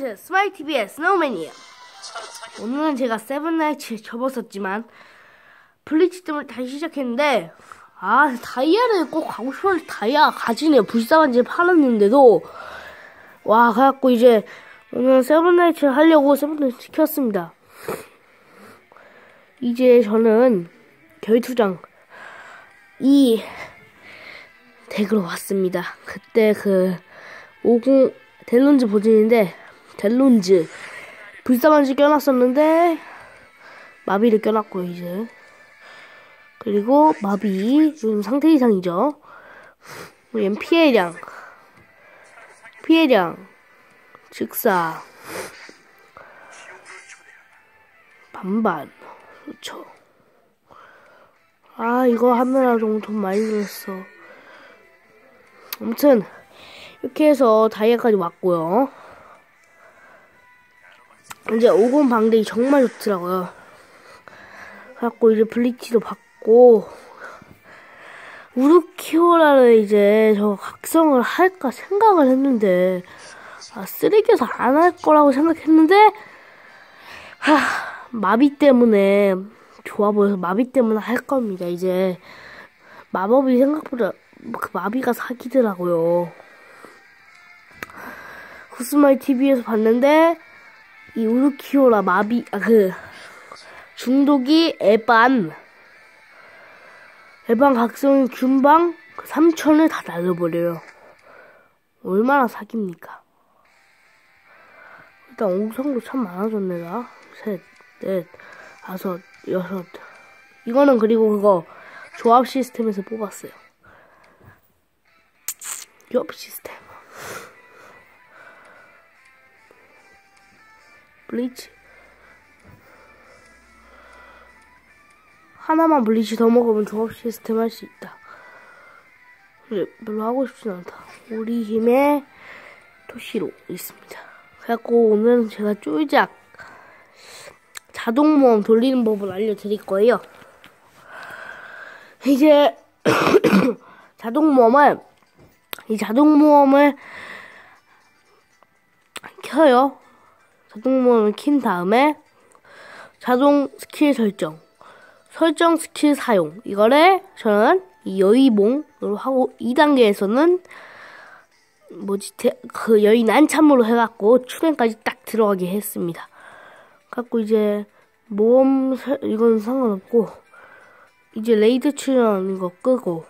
네, 스마일 TV의 스노우맨이에요. 오늘은 제가 세븐나이츠에 접었었지만 블리치 때문에 다시 시작했는데 아 다이아를 꼭 가고 싶었는데 다이아 가지네요. 불사반지 팔았는데도 와 그래갖고 이제 오늘 세븐나이츠 하려고 세븐나이츠 켰습니다. 이제 저는 결투장 이 덱으로 왔습니다. 그때 그 50 델론즈 보진인데 델론즈 불사반지 껴놨었는데 마비를 껴놨고 이제 그리고 마비 요즘 상태 이상이죠. 얘는 피해량 피해량 즉사 반반 그렇죠. 아 이거 하느라 너무 돈 많이 들었어. 아무튼 이렇게 해서 다이아까지 왔고요. 이제 오건 방대기 정말 좋더라고요. 그래갖고 이제 블리치도 받고 우르키오라를 이제 저 각성을 할까 생각을 했는데 아, 쓰레기여서 안 할 거라고 생각했는데 하 마비 때문에 좋아 보여서 마비 때문에 할 겁니다. 이제 마법이 생각보다 그 마비가 사기더라고요. 구스마이 TV에서 봤는데 이 우르키오라 마비 아 그 중독이 에반 에반 각성 균방 3천을 그다 날려버려요. 얼마나 사깁니까? 일단 옥성도 참 많아졌네 나. 셋, 넷, 다섯, 여섯. 이거는 그리고 그거 조합 시스템에서 뽑았어요. 조합 시스템. 블리치 하나만 블리치 더 먹으면 조합 시스템 할 수 있다. 근데 별로 하고 싶진 않다. 우리 힘의 토시로 있습니다. 그래갖고 오늘은 제가 쫄작 자동 모험 돌리는 법을 알려드릴 거예요. 이제 자동 모험을 이 자동 모험을 켜요 자동 모험을 킨 다음에 자동 스킬 설정 설정 스킬 사용 이거를 저는 여의봉으로 하고 2단계에서는 뭐지 그 여의 난참으로 해갖고 출행까지 딱 들어가게 했습니다. 갖고 이제 모험 이건 상관없고 이제 레이드 출연 이거 끄고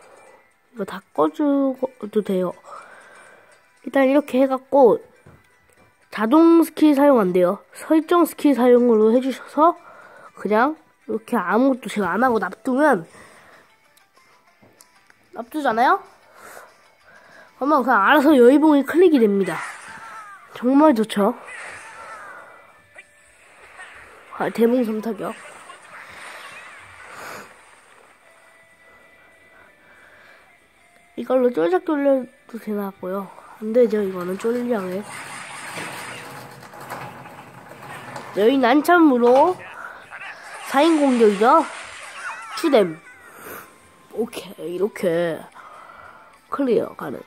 이거 다 꺼주도 돼요. 일단 이렇게 해갖고 자동 스킬 사용 안 돼요. 설정 스킬 사용으로 해주셔서 그냥 이렇게 아무것도 제가 안 하고 놔두면 놔두잖아요? 그러면 그냥 알아서 여의봉이 클릭이 됩니다. 정말 좋죠? 아, 대봉섬 타격. 이걸로 쫄작 돌려도 되나고요. 안 되죠, 이거는 쫄량을. 여기 난참으로 4인 공격이죠? 추뎀. 오케이, 이렇게 클리어 가는.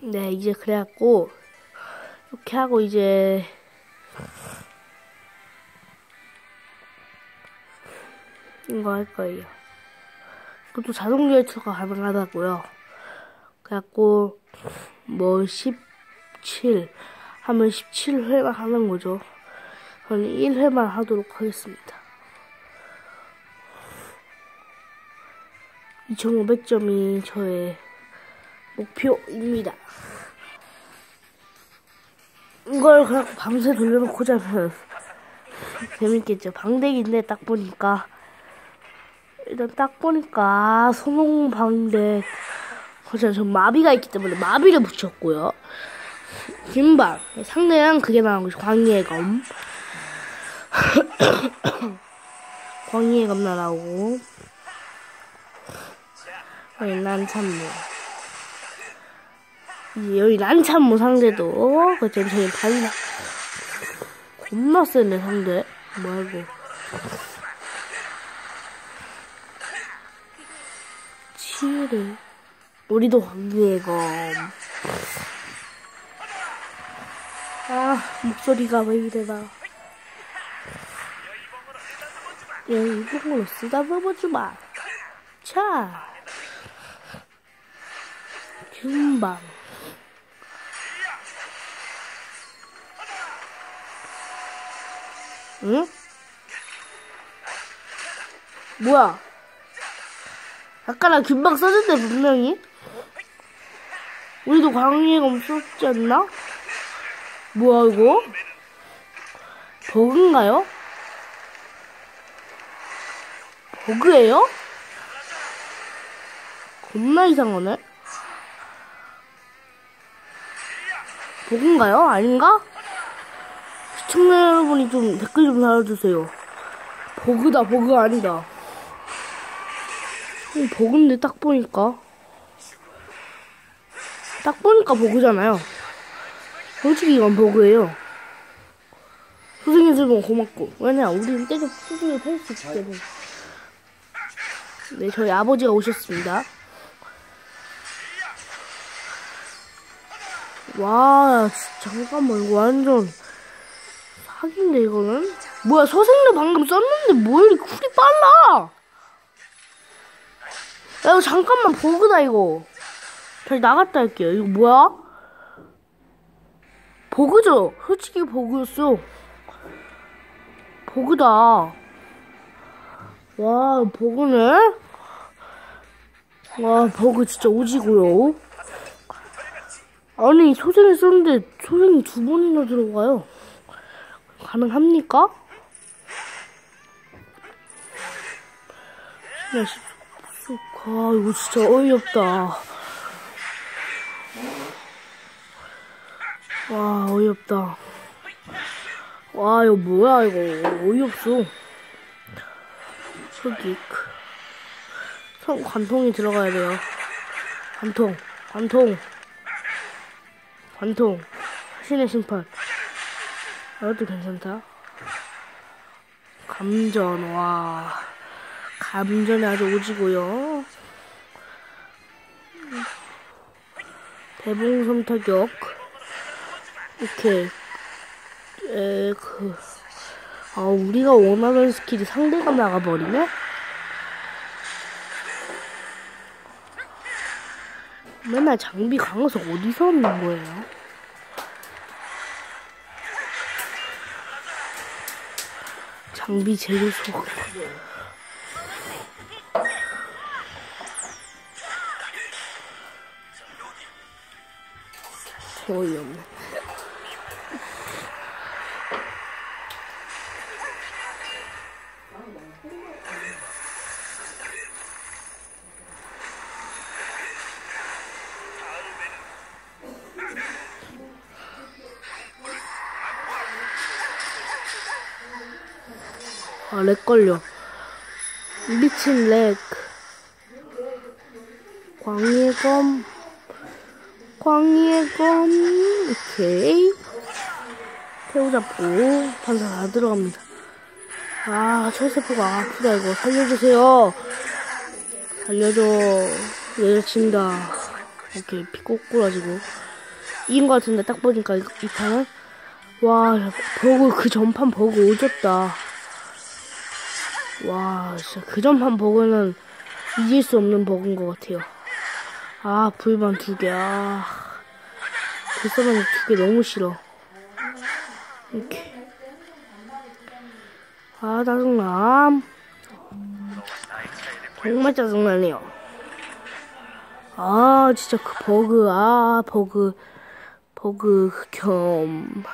네, 이제 그래갖고, 이렇게 하고 이제, 이거 할 거예요. 그것도 자동 결투가 가능하다고요. 그래갖고 뭐 17 하면 17회만 하는 거죠. 저는 1회만 하도록 하겠습니다. 2500점이 저의 목표입니다. 이걸 그냥 밤새 돌려놓고 자면 재밌겠죠. 방대기인데 딱 보니까 일단 딱 보니까 소농방대 거기서 전 마비가 있기 때문에 마비를 붙였고요. 김발 상대랑 그게 나온 거죠. 광희의 검. 광희의 검 나오고 여기 난참모 여기 난참모 상대도 그전 저희 발라 겁나 센데 상대 뭐야 이거 치유를 우리도 광기의 검. 아 목소리가 왜 이래 나 야 이쪽으로 쓰다듬어주마 자 금방 응? 뭐야? 아까 나 금방 써줬대 분명히 우리도 광희검 썼지 않나? 뭐야 이거? 버그인가요? 버그예요? 겁나 이상하네 버그인가요? 아닌가? 시청자 여러분이 좀 댓글 좀 달아주세요 버그다 버그 아니다 어, 버그인데 딱 보니까 딱 보니까 버그잖아요. 솔직히 이건 버그예요. 선생님들은 고맙고 왜냐 우리는 때려 수준을 펼수 있기 때문에 네 저희 아버지가 오셨습니다. 와 잠깐만 이거 완전 사기인데 이거는 뭐야 선생님 방금 썼는데 뭐 이리 쿨이 빨라 야 잠깐만 버그다 이거 다시 나갔다 할게요. 이거 뭐야? 버그죠? 솔직히 버그였어. 버그다. 와, 버그네? 와, 버그 진짜 오지고요. 아니, 소생을 썼는데 소생이 두 번이나 들어가요. 가능합니까? 야, 씨, 아, 이거 진짜 어이없다. 와 어이없다. 와 이거 뭐야 이거. 어이없어. 흑익 성 관통이 들어가야 돼요. 관통 관통. 관통. 신의 심판. 이것도 괜찮다. 감전 와 감전이 아주 오지고요 대봉섬 타격 이렇게 에그 아 우리가 원하는 스킬이 상대가 나가버리네? 맨날 장비 강화서 어디서 얻는 거예요? 장비 재료 소 어이없네 아, 렉 걸려. 미친 렉. 광희의 검. 광희의 검. 오케이. 태우 잡고, 판사 다 들어갑니다. 아, 철세포가 아프다, 이거. 살려주세요. 살려줘. 내려친다. 오케이, 피 꼬꾸라지고. 이긴 것 같은데, 딱 보니까 이, 이 판은. 와, 버그, 그 전판 버그 오졌다. 와, 진짜 그 전판 버그는 이길 수 없는 버그인 것 같아요. 아, 불만 두 개, 아. 불사만 두 개 너무 싫어. 이렇게. 아, 짜증나. 정말 짜증나네요. 아, 진짜 그 버그, 아, 버그, 버그 극혐.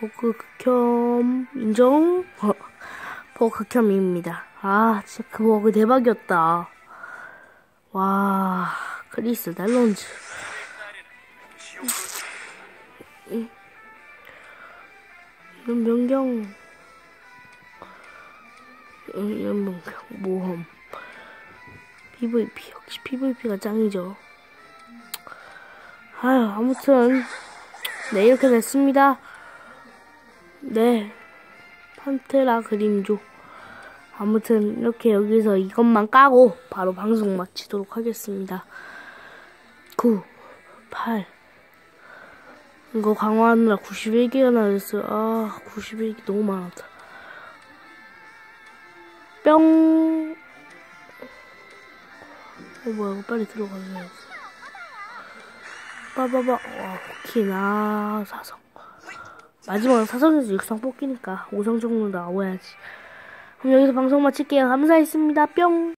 버그 극혐, 인정? 어. 버그 극혐입니다. 아, 진짜 그 버그 대박이었다. 와, 크리스 달론즈. 이런 변경. 이런 변경. 모험. PVP. 역시 PVP가 짱이죠. 아유, 아무튼. 네, 이렇게 됐습니다. 네. 판테라 그림조. 아무튼 이렇게 여기서 이것만 까고 바로 방송 마치도록 하겠습니다. 9, 8. 이거 강화하느라 91개가 나왔어요. 아, 91개 너무 많았다. 뿅. 어, 뭐야, 이거 빨리 들어가야지. 빠바바. 와, 오키나, 사성. 마지막으로 사성에서 육성 뽑기니까 5성 정도 나와야지. 그럼 여기서 방송 마칠게요. 감사했습니다. 뿅.